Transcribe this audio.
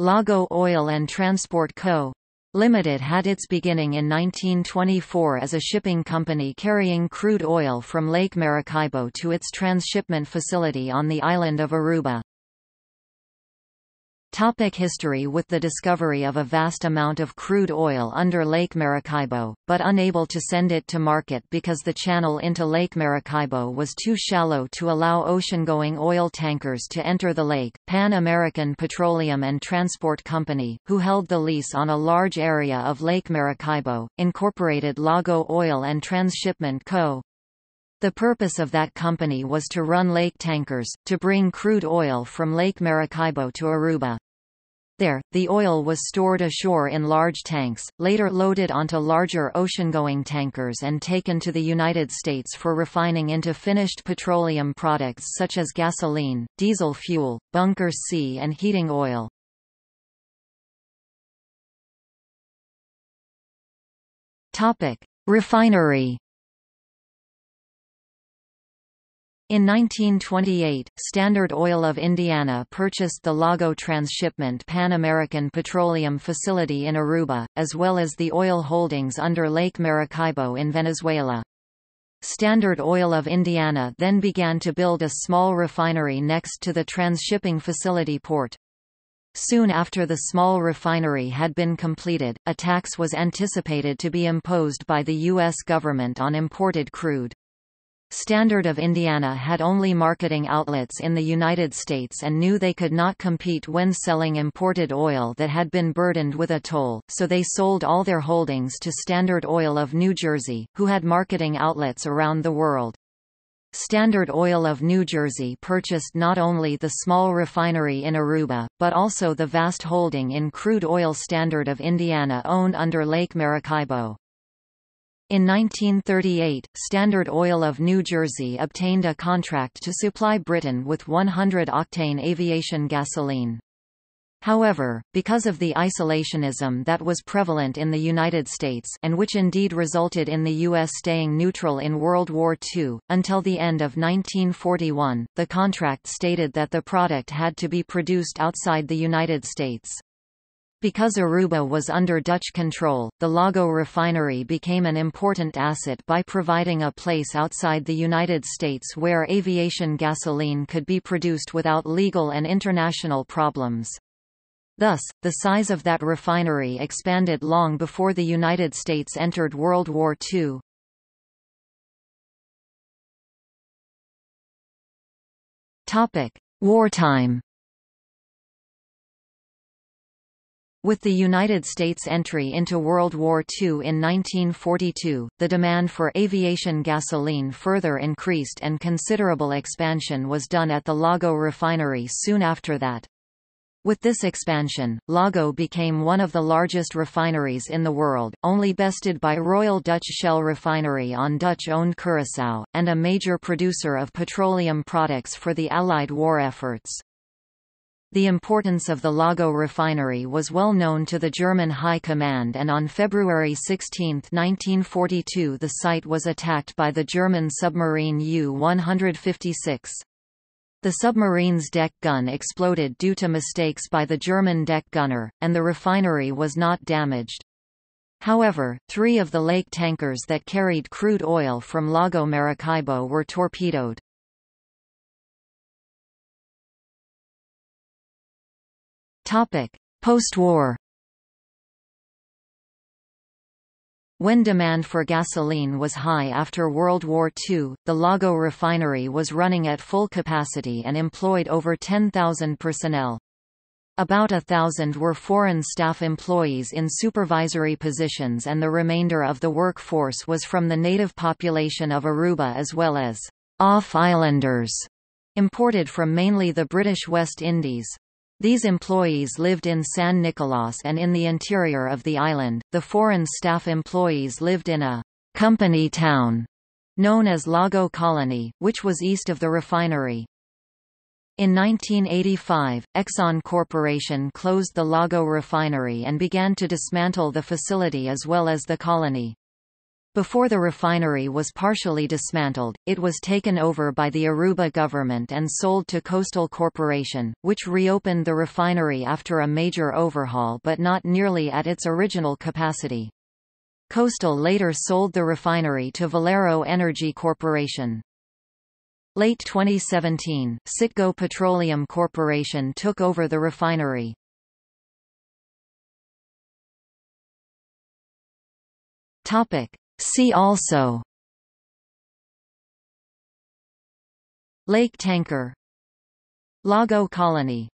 Lago Oil and Transport Co. Limited had its beginning in 1924 as a shipping company carrying crude oil from Lake Maracaibo to its transshipment facility on the island of Aruba. Topic history With the discovery of a vast amount of crude oil under Lake Maracaibo, but unable to send it to market because the channel into Lake Maracaibo was too shallow to allow ocean-going oil tankers to enter the lake, Pan American Petroleum and Transport Company, who held the lease on a large area of Lake Maracaibo, incorporated Lago Oil and Transshipment Co. The purpose of that company was to run lake tankers, to bring crude oil from Lake Maracaibo to Aruba. There, the oil was stored ashore in large tanks, later loaded onto larger ocean-going tankers and taken to the United States for refining into finished petroleum products such as gasoline, diesel fuel, bunker C and heating oil. Refinery In 1928, Standard Oil of Indiana purchased the Lago Transshipment Pan American Petroleum Facility in Aruba, as well as the oil holdings under Lake Maracaibo in Venezuela. Standard Oil of Indiana then began to build a small refinery next to the transshipping facility port. Soon after the small refinery had been completed, a tax was anticipated to be imposed by the U.S. government on imported crude. Standard of Indiana had only marketing outlets in the United States and knew they could not compete when selling imported oil that had been burdened with a toll, so they sold all their holdings to Standard Oil of New Jersey, who had marketing outlets around the world. Standard Oil of New Jersey purchased not only the small refinery in Aruba, but also the vast holding in crude oil Standard of Indiana owned under Lake Maracaibo. In 1938, Standard Oil of New Jersey obtained a contract to supply Britain with 100-octane aviation gasoline. However, because of the isolationism that was prevalent in the United States and which indeed resulted in the U.S. staying neutral in World War II, until the end of 1941, the contract stated that the product had to be produced outside the United States. Because Aruba was under Dutch control, the Lago refinery became an important asset by providing a place outside the United States where aviation gasoline could be produced without legal and international problems. Thus, the size of that refinery expanded long before the United States entered World War II. Wartime With the United States entry into World War II in 1942, the demand for aviation gasoline further increased and considerable expansion was done at the Lago refinery soon after that. With this expansion, Lago became one of the largest refineries in the world, only bested by Royal Dutch Shell Refinery on Dutch-owned Curaçao, and a major producer of petroleum products for the Allied war efforts. The importance of the Lago refinery was well known to the German High Command and on February 16, 1942 the site was attacked by the German submarine U-156. The submarine's deck gun exploded due to mistakes by the German deck gunner, and the refinery was not damaged. However, three of the lake tankers that carried crude oil from Lago Maracaibo were torpedoed. Post-war When demand for gasoline was high after World War II, the Lago refinery was running at full capacity and employed over 10,000 personnel. About a thousand were foreign staff employees in supervisory positions and the remainder of the workforce was from the native population of Aruba as well as off-islanders, imported from mainly the British West Indies. These employees lived in San Nicolas and in the interior of the island. The foreign staff employees lived in a company town known as Lago Colony, which was east of the refinery. In 1985, Exxon Corporation closed the Lago refinery and began to dismantle the facility as well as the colony. Before the refinery was partially dismantled, it was taken over by the Aruba government and sold to Coastal Corporation, which reopened the refinery after a major overhaul but not nearly at its original capacity. Coastal later sold the refinery to Valero Energy Corporation. Late 2017, Citgo Petroleum Corporation took over the refinery. Topic. See also. Lake tanker Lago colony